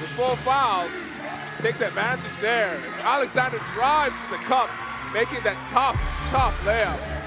with four fouls, takes advantage there. Alexander drives to the cup, making that tough, tough layup.